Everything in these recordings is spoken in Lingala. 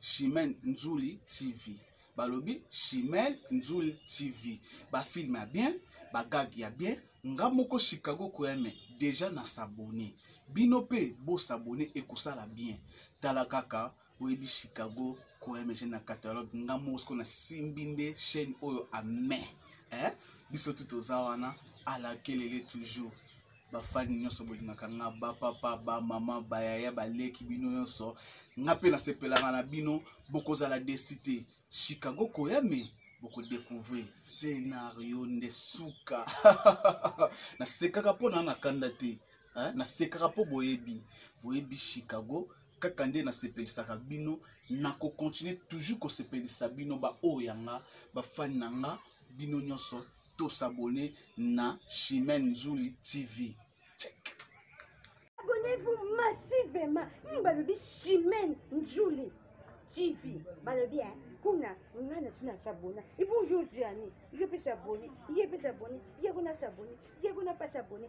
Chimène Nzuli TV. Balobi Chimène Nzuli TV. Ba film ya bien, ba gag ya bien. Nga moko Chicago Koyame deja na s'abonner. Bino pe bo s'abonner ekosala bien. Tala kaka oyebi Chicago Koyame je na catalogue nga moko siko na simbi nde chaîne oyo à main. Eh? Biso tout oza wana à la kelele toujours. bafani nyonso bolingaka nga bapapa bamama bayaya baleki bino nyonso nga mpe nasepelaka na bino bokozala desi te chicago koya me bokodecouvrir scenario nde suka nasekaka mpo na nakanda te nasekaka mpo boyebi boyebi chicago kaka nde nasepelisaka bino nakokontinue toujours kosepelisa bino baoyo ya nga bafani na nga bino nyonso tosabone na chimene nzuli tv Check. abonnez-vous massivement hmm, balobi chimene nzuli tv balobi hein? kuna nga na sina sabona ipo yo ozwi ani yo mpe saboni ye mpe saboni ye kuna saboni ye kuna mpe saboni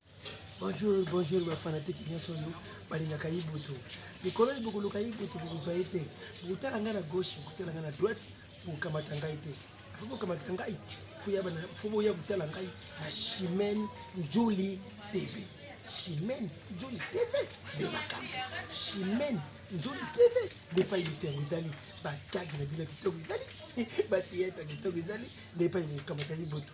Bonjour, bonjour ba fanatiques nyonso oyo balingaka Ibutu. Likolo oyo bokoluka Ibutu bokozwa ye te. Bokotala ngai na gauche, bokotala ngai na droite, bokokamata ngai te. Fo bokamata ngai, fo boya kotala ngai na Chimène Njoli TV. Chimène Njoli TV nde makambo. Chimène Njoli TV nde epai bisengo ezali, bagage na bino ya kitoko ezali, batheatre kitoko ezali, nde epai bokokamata Ibutu.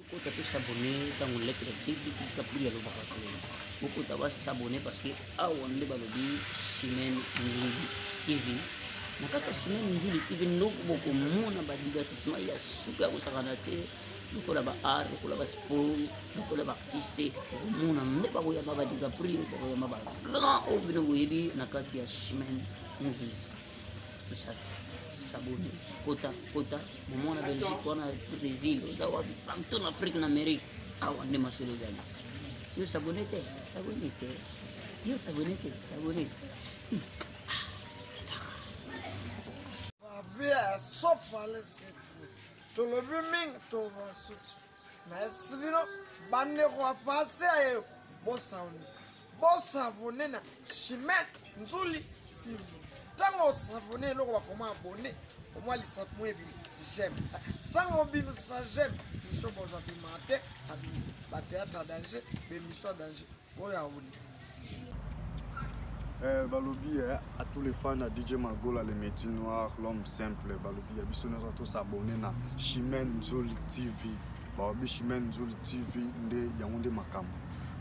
Bokota pe s'abonner tango lettre ya bibi kika pili alobaka te. Bokota ba s'abonner parce que awa nde balobi Chimène Ndjili TV. Na kati ya Chimène Ndjili TV ndoko bokomona ba divertissement ya suka ya kosakana te lokola ba art lokola ba sport lokola ba artiste okomona nde bakoyamba ba decapril bakoyamba ba grand oyo bino boyebi na kati ya Chimène Movies. sabuni kota kota momo na belgique wana brésil oza wapi partout na afrique na amérique awa nde masolo ezali yo sabone te sabone te yo sabone te sabone te babia sofale sifu tolobi mingi tobasutu na esibino bandeko ya pasi aye bosauni Bo s'abonner na Chimène Nzuli TV. Tango o s'abonner eloko bakoma abonner, omwa lisatu mo ebimi j'aime. Tango obimisa j'aime, biso boza bima te, abimi ba théâtre ya danger, ba émission ya danger. Boya oli. Eh, balobi eh, à tous les fans ya dj magola le métier noir l'homme simple balobi ya biso nyonso tosabone na chimène nzoli tv bawabishi men nzoli tv nde yango nde makambo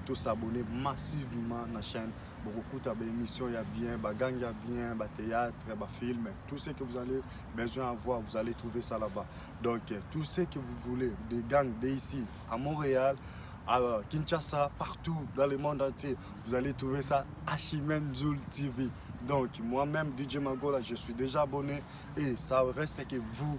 tosabone massivement na chaîne bokokuta baémission ya bien bagange ya bien bathéâtre bafilme tout ce que vous allez besoin avoir vous allez trouver ça là-bas donc tout ce que vous voulez des gangs de ici à montréal à Kinshasa, partout dans le monde entier. Vous allez trouver ça à Chimène Zul TV. Donc, moi-même, DJ Magola, je suis déjà abonné et ça reste que vous,